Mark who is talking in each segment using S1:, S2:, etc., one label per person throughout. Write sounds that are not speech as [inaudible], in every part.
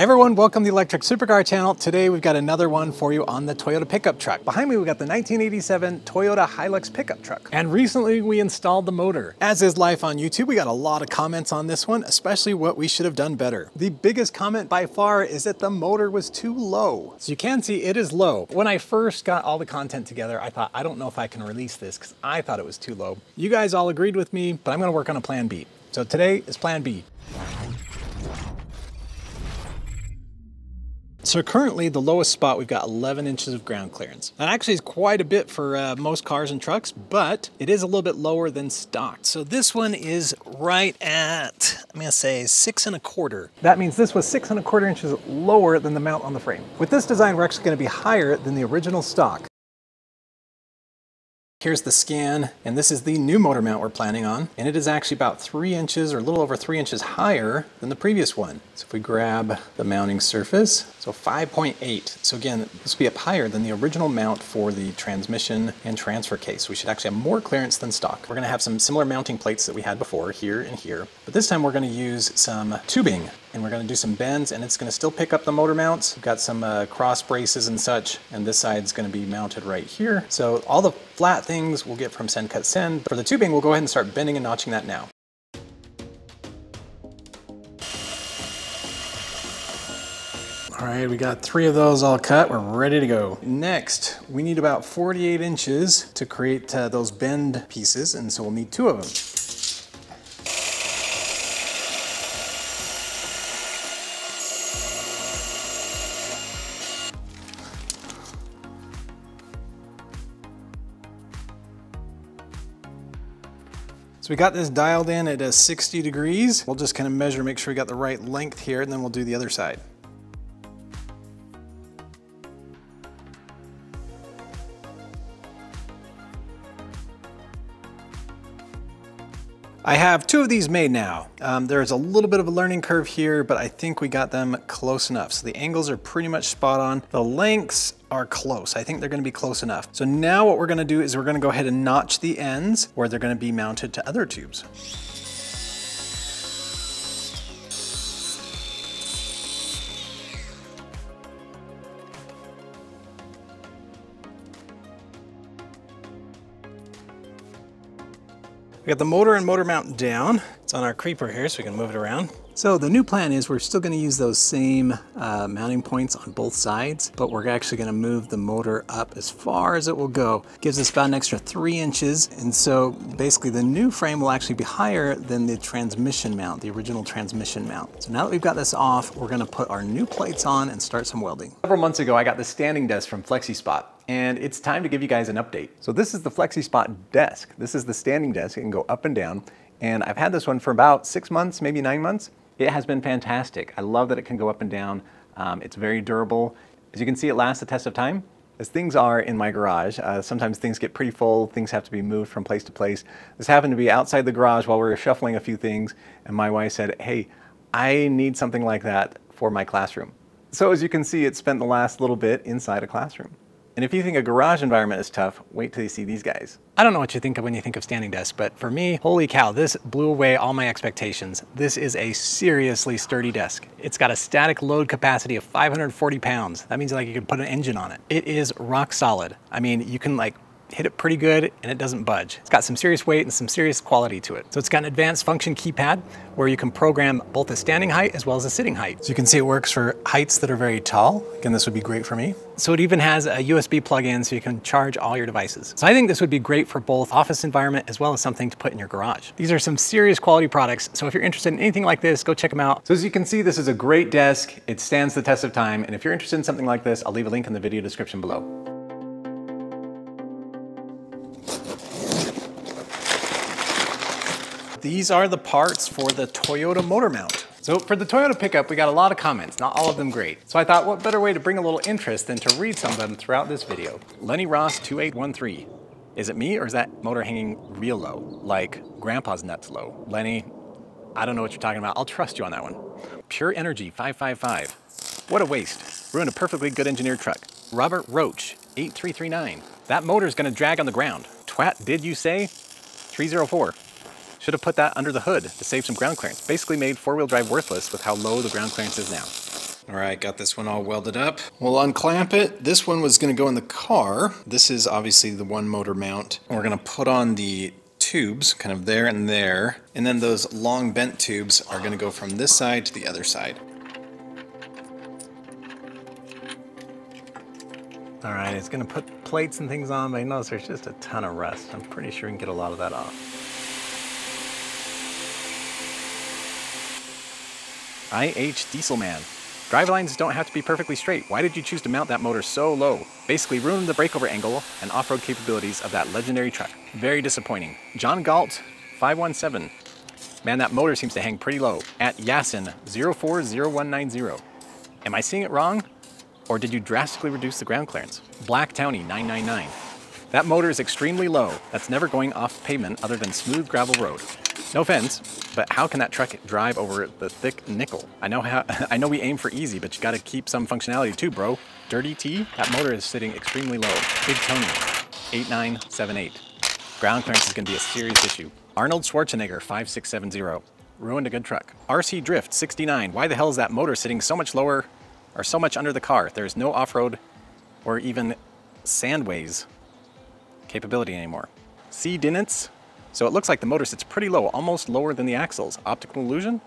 S1: Everyone, welcome to the Electric Supercar channel. Today we've got another one for you on the Toyota pickup truck. Behind me we've got the 1987 Toyota Hilux pickup truck. And recently we installed the motor. As is life on YouTube, we got a lot of comments on this one, especially what we should have done better. The biggest comment by far is that the motor was too low. So you can see it is low. When I first got all the content together, I thought, I don't know if I can release this because I thought it was too low. You guys all agreed with me, but I'm gonna work on a plan B. So today is plan B. So currently the lowest spot, we've got 11 inches of ground clearance. That actually is quite a bit for uh, most cars and trucks, but it is a little bit lower than stock. So this one is right at, I'm gonna say six and a quarter. That means this was six and a quarter inches lower than the mount on the frame. With this design, we're actually gonna be higher than the original stock. Here's the scan, and this is the new motor mount we're planning on. And it is actually about three inches or a little over three inches higher than the previous one. So if we grab the mounting surface, so 5.8. So again, this will be up higher than the original mount for the transmission and transfer case. We should actually have more clearance than stock. We're gonna have some similar mounting plates that we had before here and here, but this time we're gonna use some tubing and we're gonna do some bends and it's gonna still pick up the motor mounts. We've got some uh, cross braces and such, and this side's gonna be mounted right here. So all the flat things we'll get from SendCutSend. For the tubing, we'll go ahead and start bending and notching that now. All right, we got three of those all cut. We're ready to go. Next, we need about 48 inches to create uh, those bend pieces, and so we'll need two of them. We got this dialed in at a 60 degrees. We'll just kind of measure, make sure we got the right length here, and then we'll do the other side. I have two of these made now. Um, there's a little bit of a learning curve here, but I think we got them close enough. So the angles are pretty much spot on. The lengths are close. I think they're gonna be close enough. So now what we're gonna do is we're gonna go ahead and notch the ends where they're gonna be mounted to other tubes. We got the motor and motor mount down. It's on our creeper here, so we can move it around. So the new plan is we're still gonna use those same uh, mounting points on both sides, but we're actually gonna move the motor up as far as it will go. Gives us about an extra three inches. And so basically the new frame will actually be higher than the transmission mount, the original transmission mount. So now that we've got this off, we're gonna put our new plates on and start some welding. Several months ago, I got the standing desk from FlexiSpot and it's time to give you guys an update. So this is the FlexiSpot desk. This is the standing desk. It can go up and down. And I've had this one for about six months, maybe nine months. It has been fantastic. I love that it can go up and down. Um, it's very durable. As you can see, it lasts the test of time. As things are in my garage, uh, sometimes things get pretty full, things have to be moved from place to place. This happened to be outside the garage while we were shuffling a few things, and my wife said, hey, I need something like that for my classroom. So as you can see, it spent the last little bit inside a classroom. And if you think a garage environment is tough, wait till you see these guys. I don't know what you think of when you think of standing desks, but for me, holy cow, this blew away all my expectations. This is a seriously sturdy desk. It's got a static load capacity of 540 pounds. That means like you could put an engine on it. It is rock solid. I mean, you can like hit it pretty good and it doesn't budge. It's got some serious weight and some serious quality to it. So it's got an advanced function keypad where you can program both a standing height as well as a sitting height. So you can see it works for heights that are very tall. Again, this would be great for me. So it even has a USB plug-in so you can charge all your devices. So I think this would be great for both office environment as well as something to put in your garage. These are some serious quality products. So if you're interested in anything like this, go check them out. So as you can see, this is a great desk. It stands the test of time. And if you're interested in something like this, I'll leave a link in the video description below. These are the parts for the Toyota motor mount. So for the Toyota pickup, we got a lot of comments, not all of them great. So I thought what better way to bring a little interest than to read some of them throughout this video. Lenny Ross 2813. Is it me or is that motor hanging real low? Like grandpa's nuts low. Lenny, I don't know what you're talking about. I'll trust you on that one. Pure Energy 555. What a waste. Ruined a perfectly good engineered truck. Robert Roach 8339. That motor's gonna drag on the ground. Twat, did you say? 304. Should have put that under the hood to save some ground clearance. Basically made four-wheel drive worthless with how low the ground clearance is now. All right, got this one all welded up. We'll unclamp it. This one was gonna go in the car. This is obviously the one motor mount. We're gonna put on the tubes kind of there and there. And then those long bent tubes are gonna go from this side to the other side. All right, it's gonna put plates and things on, but I notice there's just a ton of rust. I'm pretty sure we can get a lot of that off. IH Dieselman. Drive lines don't have to be perfectly straight. Why did you choose to mount that motor so low? Basically ruined the breakover angle and off-road capabilities of that legendary truck. Very disappointing. John Galt, 517. Man, that motor seems to hang pretty low. At Yasin, 040190. Am I seeing it wrong? Or did you drastically reduce the ground clearance? Black Townie, 999. That motor is extremely low. That's never going off pavement other than smooth gravel road. No offense, but how can that truck drive over the thick nickel? I know how [laughs] I know we aim for easy, but you gotta keep some functionality too, bro. Dirty T, that motor is sitting extremely low. Big Tony, 8978. Ground clearance is gonna be a serious issue. Arnold Schwarzenegger, 5670. Ruined a good truck. RC Drift, 69. Why the hell is that motor sitting so much lower or so much under the car? There's no off-road or even sandways capability anymore. C Dinitz, so it looks like the motor sits pretty low, almost lower than the axles. Optical illusion?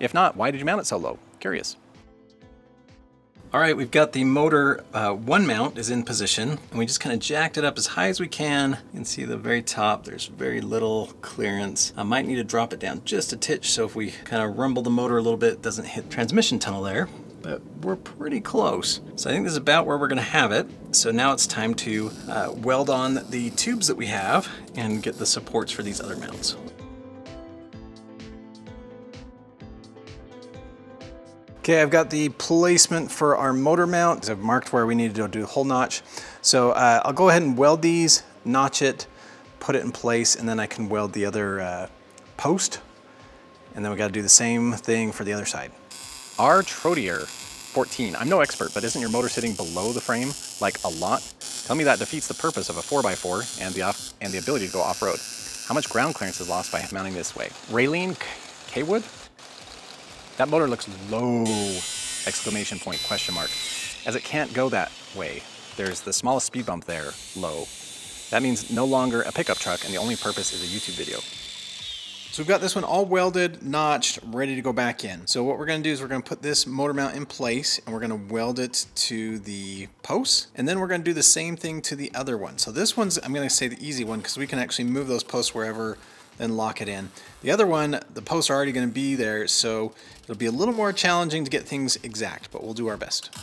S1: If not, why did you mount it so low? Curious. All right, we've got the motor, uh, one mount is in position, and we just kind of jacked it up as high as we can. You can see the very top, there's very little clearance. I might need to drop it down just a titch, so if we kind of rumble the motor a little bit, it doesn't hit transmission tunnel there but we're pretty close. So I think this is about where we're gonna have it. So now it's time to uh, weld on the tubes that we have and get the supports for these other mounts. Okay, I've got the placement for our motor mount. I've marked where we need to do hole notch. So uh, I'll go ahead and weld these, notch it, put it in place, and then I can weld the other uh, post. And then we gotta do the same thing for the other side. R. Trodier 14. I'm no expert, but isn't your motor sitting below the frame like a lot? Tell me that defeats the purpose of a 4x4 and the, off and the ability to go off-road. How much ground clearance is lost by mounting this way? Raylene Kwood? That motor looks low! Exclamation point, question mark. As it can't go that way, there's the smallest speed bump there, low. That means no longer a pickup truck and the only purpose is a YouTube video. So we've got this one all welded, notched, ready to go back in. So what we're gonna do is we're gonna put this motor mount in place and we're gonna weld it to the posts. And then we're gonna do the same thing to the other one. So this one's, I'm gonna say the easy one because we can actually move those posts wherever and lock it in. The other one, the posts are already gonna be there, so it'll be a little more challenging to get things exact, but we'll do our best.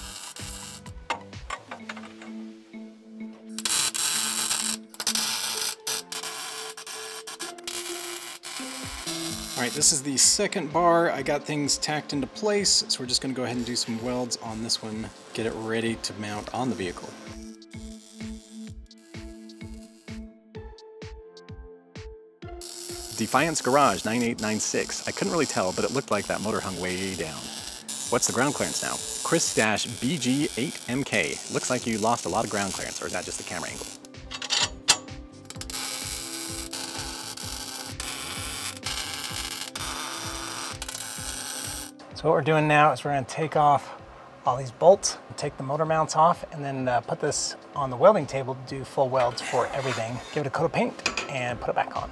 S1: Right, this is the second bar. I got things tacked into place, so we're just gonna go ahead and do some welds on this one, get it ready to mount on the vehicle. Defiance Garage 9896. I couldn't really tell, but it looked like that motor hung way down. What's the ground clearance now? Chris-BG8MK. Looks like you lost a lot of ground clearance, or is that just the camera angle? So what we're doing now is we're gonna take off all these bolts, take the motor mounts off, and then uh, put this on the welding table to do full welds for everything. Give it a coat of paint and put it back on.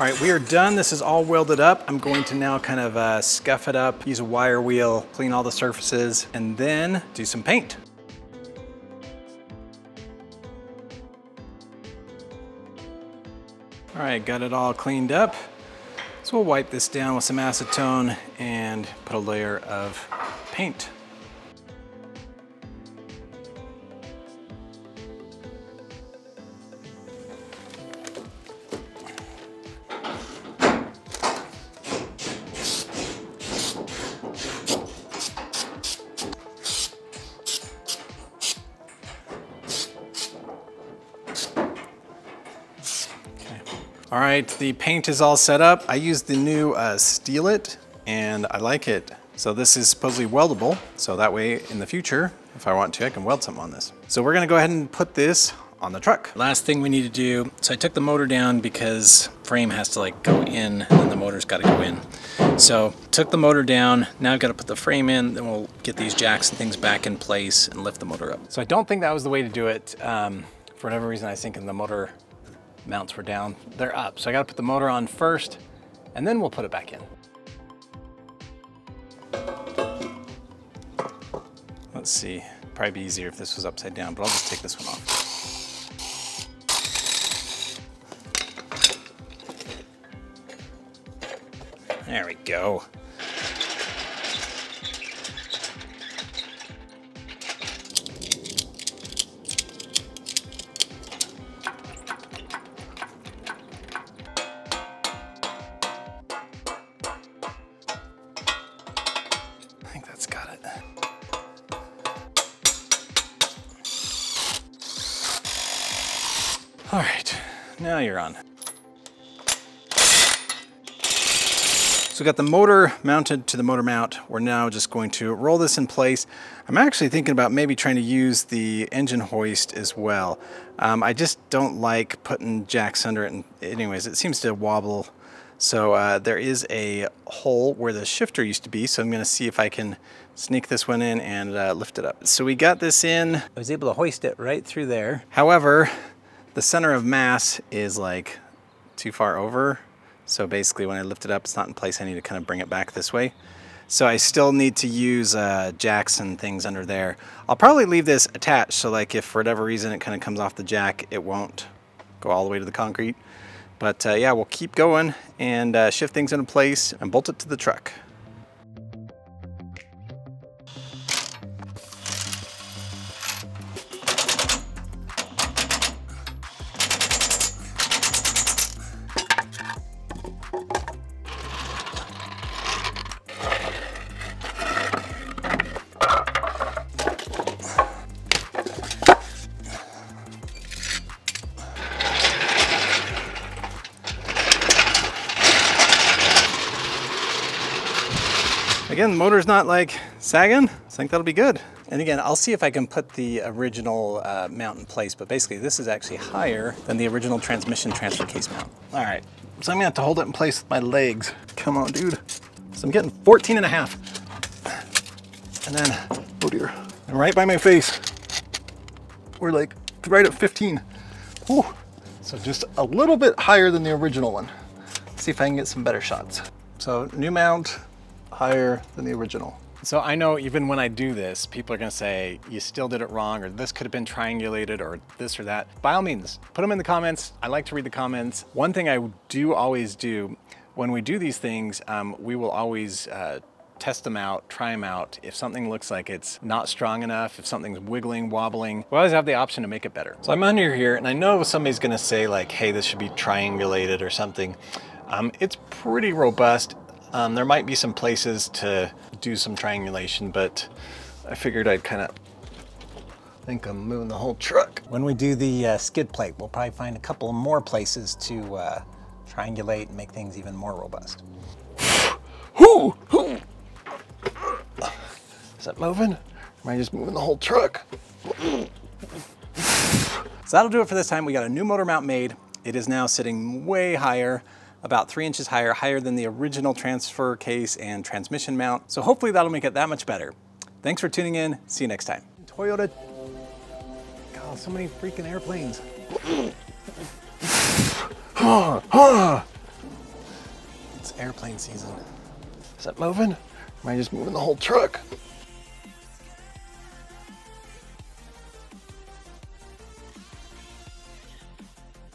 S1: All right, we are done. This is all welded up. I'm going to now kind of uh, scuff it up, use a wire wheel, clean all the surfaces, and then do some paint. All right, got it all cleaned up. So we'll wipe this down with some acetone and put a layer of paint. All right, the paint is all set up. I used the new uh, Steel-It and I like it. So this is supposedly weldable. So that way in the future, if I want to, I can weld something on this. So we're gonna go ahead and put this on the truck. Last thing we need to do, so I took the motor down because frame has to like go in and the motor's gotta go in. So took the motor down, now I've gotta put the frame in, then we'll get these jacks and things back in place and lift the motor up. So I don't think that was the way to do it. Um, for whatever reason, I was thinking the motor mounts were down, they're up. So I gotta put the motor on first and then we'll put it back in. Let's see, probably be easier if this was upside down, but I'll just take this one off. There we go. You're on. So we got the motor mounted to the motor mount. We're now just going to roll this in place. I'm actually thinking about maybe trying to use the engine hoist as well. Um, I just don't like putting jacks under it. And anyways, it seems to wobble. So uh, there is a hole where the shifter used to be. So I'm gonna see if I can sneak this one in and uh, lift it up. So we got this in. I was able to hoist it right through there. However, the center of mass is like too far over. So basically when I lift it up, it's not in place. I need to kind of bring it back this way. So I still need to use uh, jacks and things under there. I'll probably leave this attached. So like if for whatever reason it kind of comes off the jack, it won't go all the way to the concrete. But uh, yeah, we'll keep going and uh, shift things into place and bolt it to the truck. The motor's not like sagging. I think that'll be good. And again, I'll see if I can put the original uh, mount in place, but basically this is actually higher than the original transmission transfer case mount. All right, so I'm gonna have to hold it in place with my legs. Come on, dude. So I'm getting 14 and a half. And then, oh dear, and right by my face, we're like right at 15. Whew. So just a little bit higher than the original one. Let's see if I can get some better shots. So new mount, higher than the original. So I know even when I do this, people are gonna say, you still did it wrong, or this could have been triangulated, or this or that. By all means, put them in the comments. I like to read the comments. One thing I do always do, when we do these things, um, we will always uh, test them out, try them out. If something looks like it's not strong enough, if something's wiggling, wobbling, we always have the option to make it better. So I'm under here, and I know somebody's gonna say like, hey, this should be triangulated or something. Um, it's pretty robust. Um, there might be some places to do some triangulation, but I figured I'd kind of think I'm moving the whole truck. When we do the uh, skid plate, we'll probably find a couple more places to uh, triangulate and make things even more robust. Is that moving? Or am I just moving the whole truck? So that'll do it for this time. We got a new motor mount made. It is now sitting way higher about three inches higher, higher than the original transfer case and transmission mount. So hopefully that'll make it that much better. Thanks for tuning in. See you next time. Toyota. God, so many freaking airplanes. it's airplane season. Is that moving? Am I just moving the whole truck?